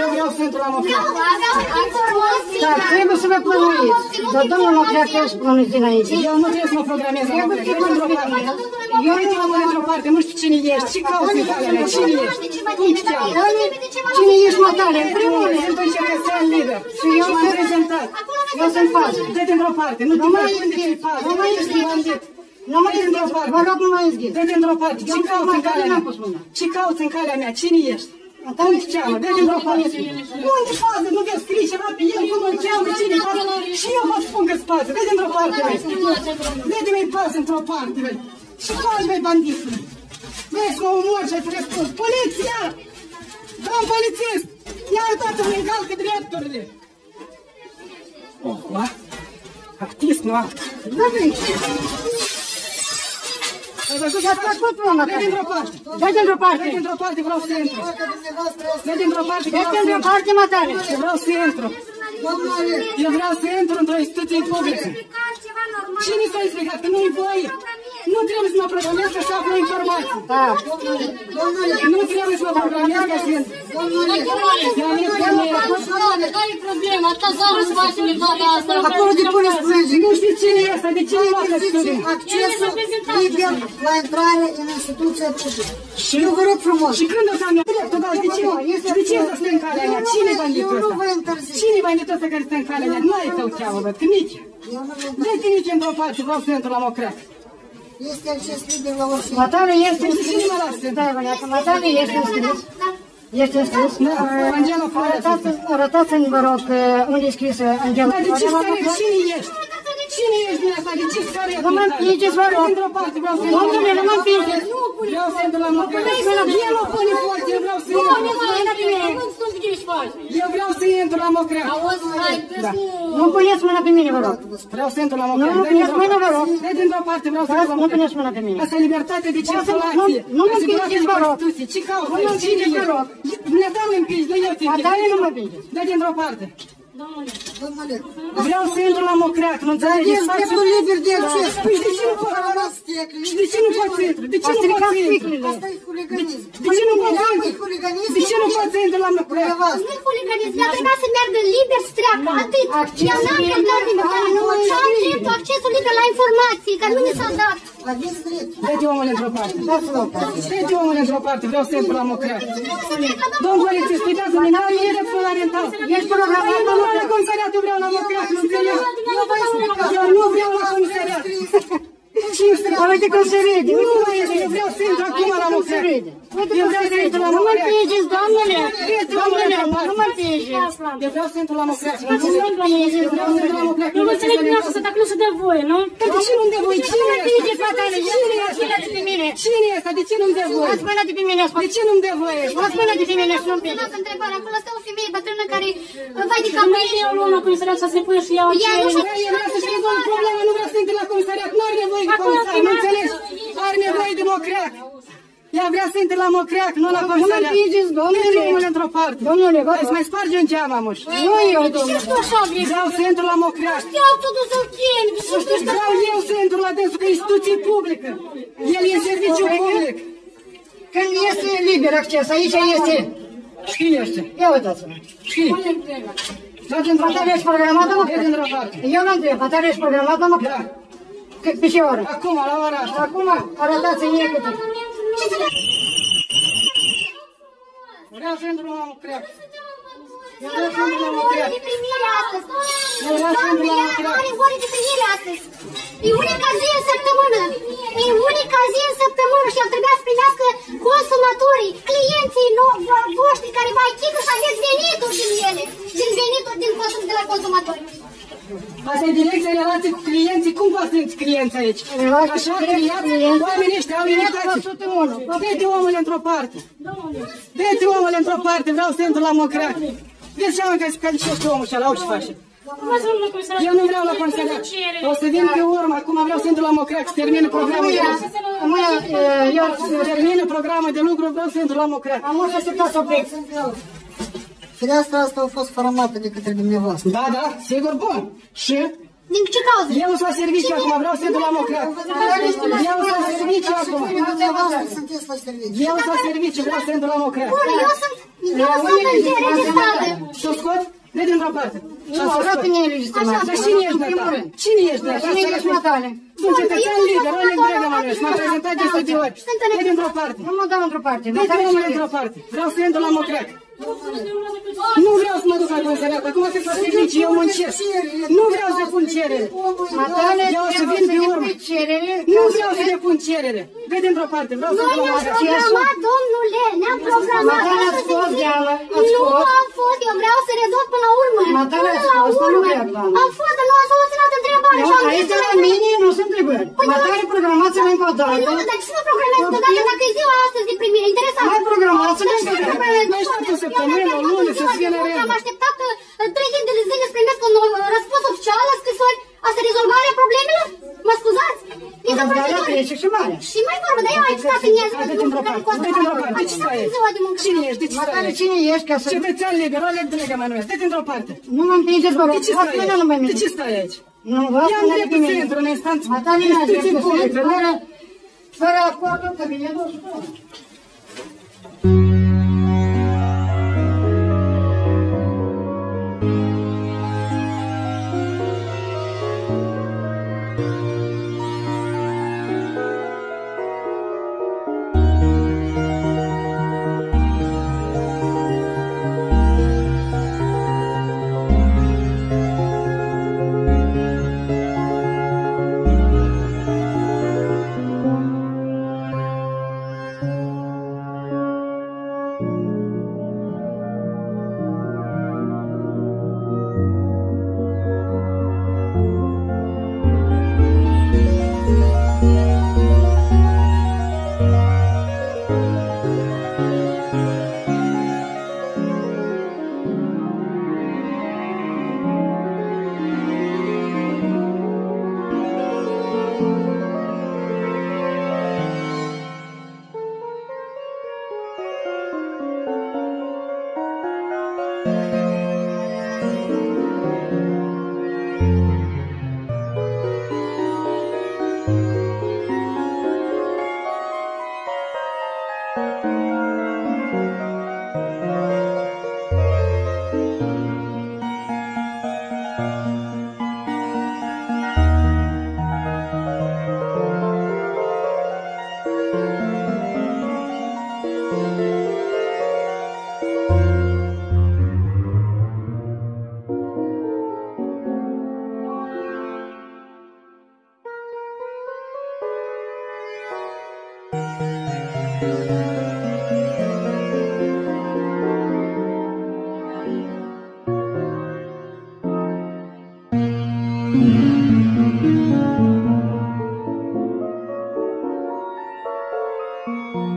Eu vreau centru la Mocrea. Nu, aveam informații. Da, trebuie să vă plănuiți. Dar domnul Mocrea trebuie să plănuiți dinainte. Eu nu trebuie să mă programez la Mocrea. Eu într-o parte. Eu uite-mă într-o parte, nu știu cine ești, ce cauți în calea mea, cine ești, cum te cheamă? Cine ești, mătare? În primul rând. Sunt un cetățean liber și eu m-am prezentat. Eu sunt fază. Dă-te într-o parte, nu te Nu mai mai izghi. unde fază, Nu mai izghi. bandit. Nu mă izghi. Vă rog, nu mă izghi. Dă-te într-o parte, ce Eu cauți în măcar calea n-am mea? pus mâna. Ce cauți în calea mea, cine ești? Cum te cheamă? Dă-te într-o parte. Unde fază? Nu vei scrie ceva pe el, cum îl cheamă, cine fază? Și eu vă spun că-ți pasă. Dă-te într-o parte, băi. Dă-te mai pasă într-o parte, băi. Și faci, băi, banditul. Vezi, mă omor și ai răspuns. Poliția! Domn polițist! Ia uitați-vă, încalcă drepturile! Oho, artist, nu? Da, bine. Ai văzut Și-a făcut mâna. Dă dintr-o parte! Dă dintr-o parte. Dă dintr-o parte, vreau să intru! Dă dintr-o parte, Dă vreau să dintr-o intru! parte, mătare. Eu vreau să intru! Eu vreau să intru într-o instituție publică! Ceva normal. Cine s-a explicat că nu-i voie? Nu trebuie să mă programez ca să aflu informații! Da. Nu trebuie să mă programez ca să intru! Eu am intru în ea. Care e problema? Asta zară să facem toată asta. Acolo de pune spune. Nu știu cine e asta, de ce nu fac studii? Accesul liber la intrare în instituția publică. Și eu vă rog frumos. Și când o să am eu dreptul, dar de ce? De ce să stă în calea mea? Cine e banditul Eu nu ăsta? vă interzic. Cine e banditul ăsta care stă în calea mea? Nu ai tău cheamă, văd, că nici. Eu nu vă Dă-te nici într-o parte, vreau să intru la Mocreac. Este acces liber la orice. Matale este înscris. Cine mă lasă? Da, băiată, Matale este înscris. Este înscris. Da, Angela Flores. Arătați- Arătați-mi, vă rog, uh, unde e scrisă Angela Dar de ce Flores. stare? Cine ești? Cine ești din asta? De ce stare? Nu mă împingeți, vă rog. Într-o parte, vreau să intru. Domnule, nu mă împingeți. Vreau să intru la Mocreac. El o pune foarte, eu vreau să intru. Eu vreau să intru la Mocreac. Auzi, hai, Da. vezi Nu puneți mâna pe mine, vă rog. Vreau să intru la Mocreac. Nu, nu Dă puneți dintr-o mâna, vă parte. rog. Dă dintr-o parte, vreau să intru la Nu Mocreac. puneți mâna pe mine. Asta e libertate de Nu, circulație. nu mă Asigurați împingeți, vă rog. Constituție. Ce cauți? Nu mă Cine împingeți, vă ești? rog. Ne dau împingi, nu eu te împingi. Matale, nu mă împingeți. Dă dintr-o parte. Domnule, Vreau să intru la Mocreac, nu înțelegeți? aveți dreptul liber de acces. Păi de ce nu pot? Și de ce nu pot să intru? De ce A nu pot stricat să intru? sticlele. Asta e huliganism. De ce nu pot să Dacă e intru? huliganism, De ce nu pot să intru la Mocreac? Dumneavoastră. Nu-i huliganism, dar trebuia să meargă liber să treacă, atât. Accesul Eu n-am liber, contat nimic, da, dar nu nu e și-am liber. dreptul, accesul liber la informații, care nu mi s-a dat. Aveți drept. Dă-te omul într-o parte. Dați-vă o parte. Dă-te omul într-o parte, vreau să intru la Mocreac. Nu să treacă, domnul. Domnul polițist, uitați-mă, n-am nimic de fundamental. Ești programat Eu la nu la Mocreac. comisariat, eu vreau la Mocreac, nu înțeleg. Eu vă explic. Eu nu vreau la comisariat. Și eu sunt... Uite cum se vede. Nu mai este, eu vreau să intru acum la Mocreac. Uite Eu cum vreau se să vede. intru la Nu mă Mocreac. împingeți, domnule. Domnule, Domnule, nu mă împingeți. Eu vreau să intru la Mocreac. Nu mă împingeți, Eu vreau să intru la domnule. Mocreac. Nu mă înțeleg din asta, dacă nu se dă voie, nu? Dar de ce nu-mi dă voie? Cine Nu mă e împingeți, ăsta? fratele. Cine e Luați mâna de pe mine. Cine e ăsta? De ce nu-mi dă voie? Luați mâna de pe mine. De ce nu-mi dă voie? Luați mâna de pe mine și nu Nu împingeți. Dacă întrebarea, acolo stă o femeie bătrână care vai de Că capul mai eu luăm la comisariat să se pune și iau Ea nu ce... știu- Băi, eu vreau să-și rezolv problema, nu vreau să intru la comisariat. Nu are nevoie de comisar, nu înțelegi? Are nevoie de Mocreac. Ea vrea să intre la Mocreac, nu la Nu mă comisariat. împingeți, domnule. Dă-te omul într-o parte. Domnule, vă Hai să rog. mai spargi un geam, amuș. Nu eu, Și domnule. tu așa vrei. Vreau să intru la Mocreac. Iau totul să-l chem. Și tu știi Vreau eu să intru la dânsul, că e instituție publică. El e serviciu public. Când este liber acces, aici este. Cine este? Ia uitați-vă. Cine? Da, dintr-o Patare parte. ești programată, mă? Dă dintr-o parte. Eu nu întreb, patare ești programată, mă? Da. Că- Pe ce oră? Acum, la ora asta. Acum, arătați-mi mie câte. Vreau să intru la Mocreac. Eu vreau să intru la Mocreac. de primire astăzi. Doamne, ea are ore de primire astăzi. E unica zi în săptămână. E unica zi în săptămână și ar trebui să primească consumatorii, clienții no- vo- voștri care vă achită și aveți venituri din ele. La consumatori. Asta e direcția relației cu clienții. Cum poți să clienți aici? Relații Așa cu a creat clienți. oamenii ăștia, au limitații. 101. Dă-te omul într-o parte. Dă-te omul într-o parte, vreau să intru la Mocreac. Vezi seama că că și este omul și la ce face. Mai să luăm la comisariat. Eu nu vreau la comisariat. O să vin pe urmă, acum vreau să intru la Mocreac, să termin programul de lucru. Mâine, eh, eu Să termin programul de lucru, vreau să intru la Mocreac. am să așteptați un pic. Fereastra asta a fost formată de către dumneavoastră. Da, da, sigur, bun. Și? Din ce cauză? Eu sunt la serviciu acum, vreau să iau la mocrat. Eu sunt la serviciu acum. Dumneavoastră sunteți la serviciu. Eu sunt la serviciu, vreau să iau la mocrat. Bun, eu sunt, eu sunt înregistrată. Și-o scot? De dintr-o parte. Și-o Nu, scot. vreau pe mine legitimat. Dar cine ești de ta? Cine ești de ta? Cine ești matale? Sunt cetățean liber, Oleg Bregămanu, m-am prezentat de 100 de ori. De dintr-o parte. Nu mă dau într-o parte. De te numele într-o parte. Vreau să iau la mocrat. Nu vreau să mă duc la consiliat. Acum că sunt servicii, eu muncesc. Nu vreau să pun cerere. Matale, Eu o să trebuie vin să pe urmă. depui cerere. Nu vreau să depun cerere. Vede într-o parte, vreau să Noi iau la ne-am mocrat. programat, domnule, ne-am programat. Matale, ați Astăzi fost, zi. Deala, ați Nu fost? am fost, eu vreau să rezolv până la urmă. Matale, Până ați la fost, nu urmă. reclamă. Am fost, dar nu am soluționat întrebarea. Nu, și am aici zis de să la ne- mine nu sunt întrebări. Păi, Matale, programați-vă încă o Păi dată. nu, dar ce să mă programez deodată dacă e ziua astăzi de primire? Interesant. Mai programați-vă Dar încă ce o dată. programez? Mai așteaptă o săptămână, Eu o mi-am lună, pierdut să-ți ziua vină de muncă, rândul. Am așteptat uh, trei zile de zile să primesc un uh, răspuns oficial la scrisori. Asta e rezolvarea problemelor? Mă scuzați? Este Dar procedură. trece și mare. Și mai vorbă, dar eu aici stat în ea, Haideți într-o parte, haideți într-o parte. De ce stai aici? ziua de muncă. Cine ești? De ce stai Matale, aici? cine ești ca să... Cetățean liber, Oleg Bregămanu, de într-o parte. Nu mă împingeți, vă rog. De ce Lasă stai mine numai aici? mine. De ce stai aici? Nu, vă Ia spune dreptul pe să mine. intru în instanță. Matale, nu Instituții dreptul să publice, intru. nu? Fără, fără acordul cabinetului. Música